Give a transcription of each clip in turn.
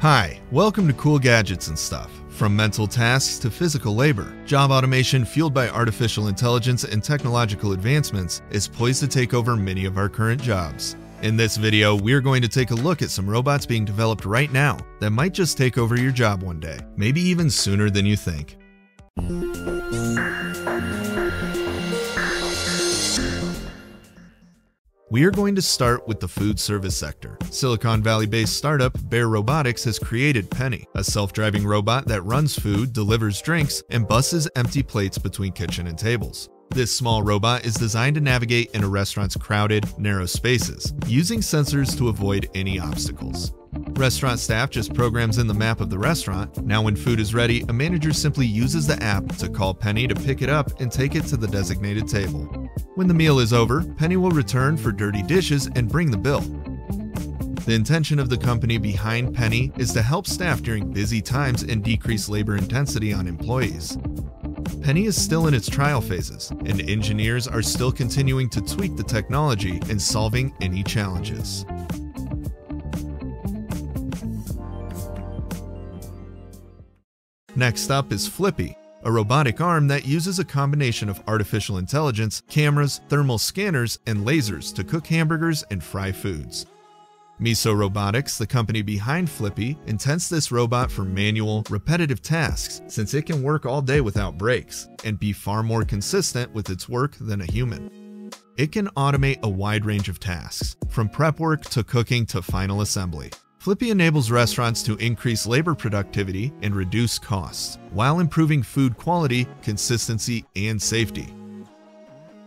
Hi, welcome to Cool Gadgets and Stuff. From mental tasks to physical labor, job automation fueled by artificial intelligence and technological advancements is poised to take over many of our current jobs. In this video, we're going to take a look at some robots being developed right now that might just take over your job one day, maybe even sooner than you think. We are going to start with the food service sector. Silicon Valley based startup Bear Robotics has created Penny, a self driving robot that runs food, delivers drinks, and busses empty plates between kitchen and tables. This small robot is designed to navigate in a restaurant's crowded, narrow spaces, using sensors to avoid any obstacles. Restaurant staff just programs in the map of the restaurant. Now, when food is ready, a manager simply uses the app to call Penny to pick it up and take it to the designated table. When the meal is over, Penny will return for dirty dishes and bring the bill. The intention of the company behind Penny is to help staff during busy times and decrease labor intensity on employees. Penny is still in its trial phases, and engineers are still continuing to tweak the technology and solving any challenges. Next up is Flippy, a robotic arm that uses a combination of artificial intelligence, cameras, thermal scanners, and lasers to cook hamburgers and fry foods. Miso Robotics, the company behind Flippy, intends this robot for manual, repetitive tasks since it can work all day without breaks and be far more consistent with its work than a human. It can automate a wide range of tasks, from prep work to cooking to final assembly. Flippy enables restaurants to increase labor productivity and reduce costs, while improving food quality, consistency, and safety.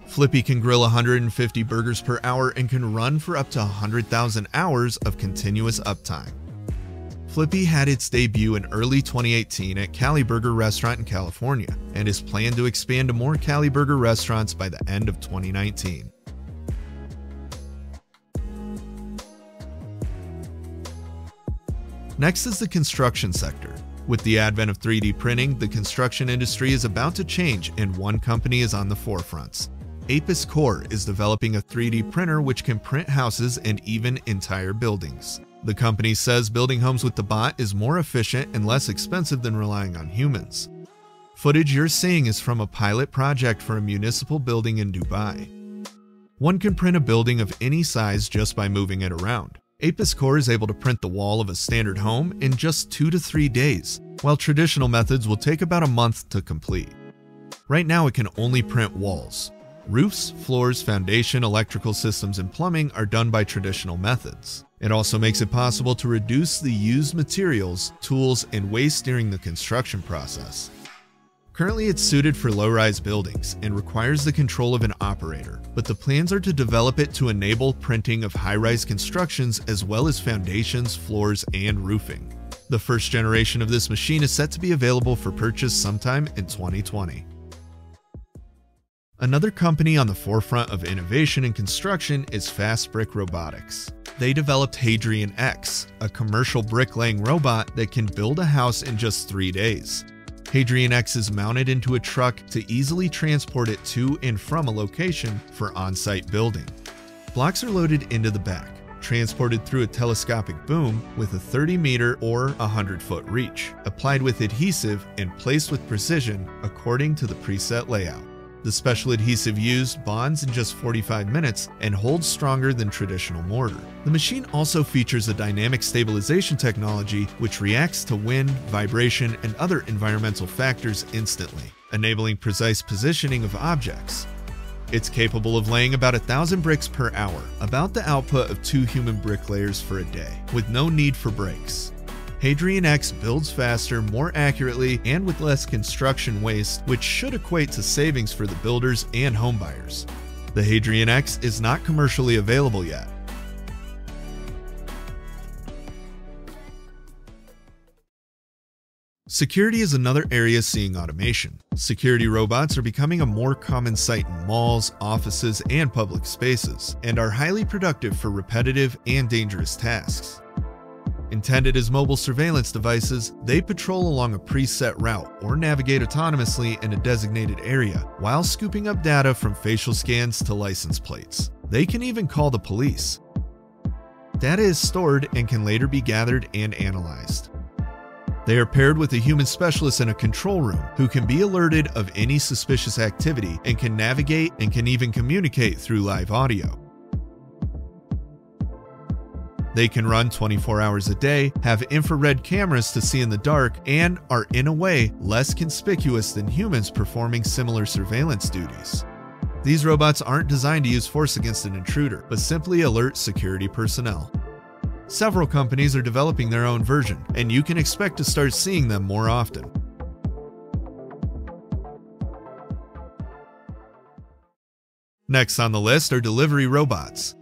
Flippy can grill 150 burgers per hour and can run for up to 100,000 hours of continuous uptime. Flippy had its debut in early 2018 at Cali Burger Restaurant in California and is planned to expand to more Cali Burger restaurants by the end of 2019. Next is the construction sector. With the advent of 3D printing, the construction industry is about to change and one company is on the forefronts. Apis Cor is developing a 3D printer which can print houses and even entire buildings. The company says building homes with the bot is more efficient and less expensive than relying on humans. Footage you're seeing is from a pilot project for a municipal building in Dubai. One can print a building of any size just by moving it around. Apis Cor is able to print the wall of a standard home in just two to three days, while traditional methods will take about a month to complete. Right now, it can only print walls. Roofs, floors, foundation, electrical systems, and plumbing are done by traditional methods. It also makes it possible to reduce the used materials, tools, and waste during the construction process. Currently, it's suited for low rise buildings and requires the control of an operator, but the plans are to develop it to enable printing of high rise constructions as well as foundations, floors, and roofing. The first generation of this machine is set to be available for purchase sometime in 2020. Another company on the forefront of innovation in construction is Fast Brick Robotics. They developed Hadrian X, a commercial bricklaying robot that can build a house in just three days. Hadrian X is mounted into a truck to easily transport it to and from a location for on site building. Blocks are loaded into the back, transported through a telescopic boom with a 30 meter or 100 foot reach, applied with adhesive and placed with precision according to the preset layout. The special adhesive used bonds in just 45 minutes and holds stronger than traditional mortar. The machine also features a dynamic stabilization technology which reacts to wind, vibration, and other environmental factors instantly, enabling precise positioning of objects. It's capable of laying about a thousand bricks per hour, about the output of two human bricklayers for a day, with no need for breaks. Hadrian X builds faster, more accurately, and with less construction waste, which should equate to savings for the builders and homebuyers. The Hadrian X is not commercially available yet. Security is another area seeing automation. Security robots are becoming a more common sight in malls, offices, and public spaces, and are highly productive for repetitive and dangerous tasks. Intended as mobile surveillance devices, they patrol along a preset route or navigate autonomously in a designated area while scooping up data from facial scans to license plates. They can even call the police. Data is stored and can later be gathered and analyzed. They are paired with a human specialist in a control room who can be alerted of any suspicious activity and can navigate and can even communicate through live audio. They can run 24 hours a day, have infrared cameras to see in the dark, and are in a way less conspicuous than humans performing similar surveillance duties. These robots aren't designed to use force against an intruder, but simply alert security personnel. Several companies are developing their own version, and you can expect to start seeing them more often. Next on the list are delivery robots.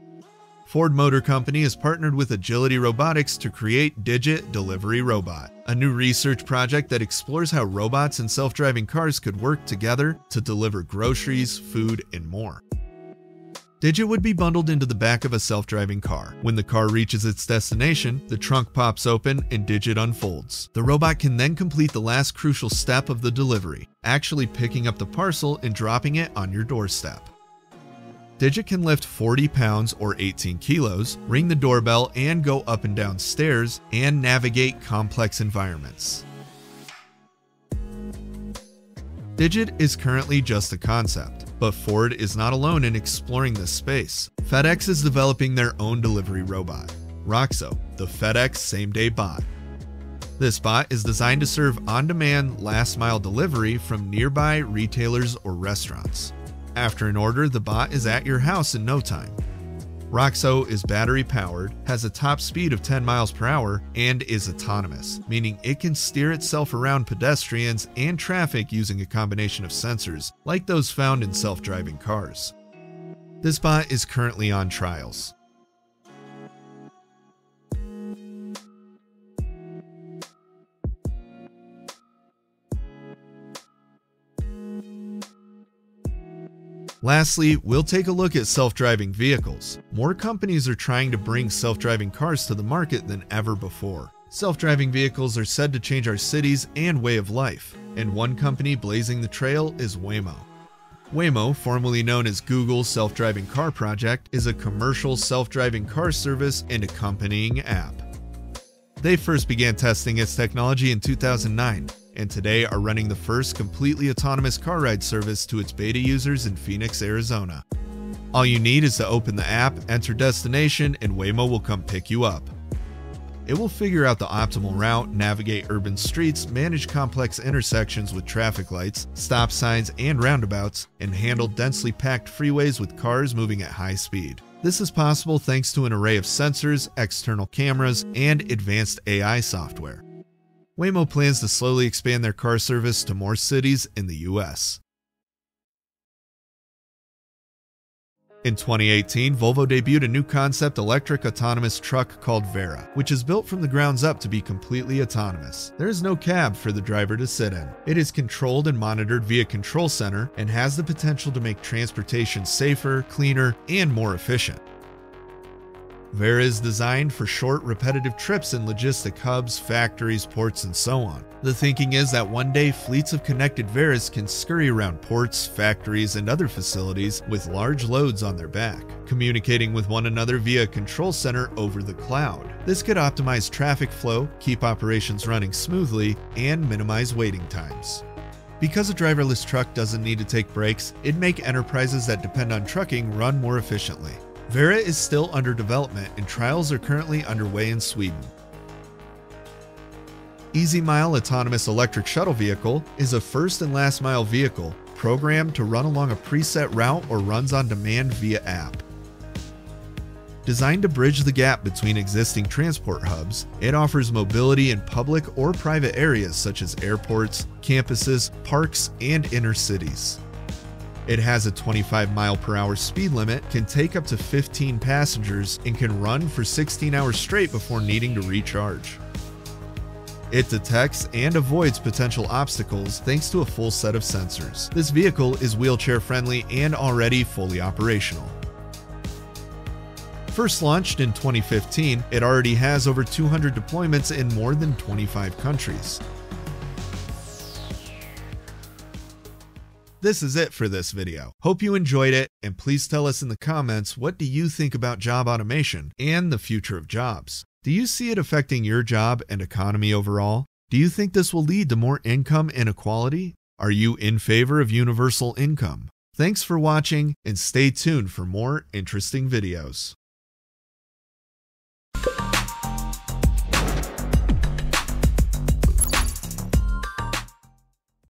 Ford Motor Company has partnered with Agility Robotics to create Digit Delivery Robot, a new research project that explores how robots and self driving cars could work together to deliver groceries, food, and more. Digit would be bundled into the back of a self driving car. When the car reaches its destination, the trunk pops open and Digit unfolds. The robot can then complete the last crucial step of the delivery, actually picking up the parcel and dropping it on your doorstep. Digit can lift 40 pounds or 18 kilos, ring the doorbell, and go up and down stairs and navigate complex environments. Digit is currently just a concept, but Ford is not alone in exploring this space. FedEx is developing their own delivery robot, Roxo, the FedEx same day bot. This bot is designed to serve on demand last mile delivery from nearby retailers or restaurants. After an order, the bot is at your house in no time. Roxo is battery powered, has a top speed of 10 miles per hour, and is autonomous, meaning it can steer itself around pedestrians and traffic using a combination of sensors, like those found in self driving cars. This bot is currently on trials. Lastly, we'll take a look at self-driving vehicles. More companies are trying to bring self-driving cars to the market than ever before. Self-driving vehicles are said to change our cities and way of life, and one company blazing the trail is Waymo. Waymo, formerly known as Google's self-driving car project, is a commercial self-driving car service and accompanying app. They first began testing its technology in 2009 and today are running the first completely autonomous car ride service to its beta users in Phoenix, Arizona. All you need is to open the app, enter destination, and Waymo will come pick you up. It will figure out the optimal route, navigate urban streets, manage complex intersections with traffic lights, stop signs, and roundabouts, and handle densely packed freeways with cars moving at high speed. This is possible thanks to an array of sensors, external cameras, and advanced AI software. Waymo plans to slowly expand their car service to more cities in the US. In 2018, Volvo debuted a new concept electric autonomous truck called Vera, which is built from the grounds up to be completely autonomous. There is no cab for the driver to sit in. It is controlled and monitored via control center and has the potential to make transportation safer, cleaner, and more efficient. Vera is designed for short, repetitive trips in logistic hubs, factories, ports, and so on. The thinking is that one day fleets of connected Veras can scurry around ports, factories, and other facilities with large loads on their back, communicating with one another via a control center over the cloud. This could optimize traffic flow, keep operations running smoothly, and minimize waiting times. Because a driverless truck doesn't need to take breaks, it'd make enterprises that depend on trucking run more efficiently. Vera is still under development and trials are currently underway in Sweden. Easy Mile Autonomous Electric Shuttle Vehicle is a first and last mile vehicle programmed to run along a preset route or runs on demand via app. Designed to bridge the gap between existing transport hubs, it offers mobility in public or private areas such as airports, campuses, parks, and inner cities. It has a 25 mile per hour speed limit, can take up to 15 passengers, and can run for 16 hours straight before needing to recharge. It detects and avoids potential obstacles thanks to a full set of sensors. This vehicle is wheelchair friendly and already fully operational. First launched in 2015, it already has over 200 deployments in more than 25 countries. This is it for this video. Hope you enjoyed it, and please tell us in the comments what do you think about job automation and the future of jobs. Do you see it affecting your job and economy overall? Do you think this will lead to more income inequality? Are you in favor of universal income? Thanks for watching and stay tuned for more interesting videos.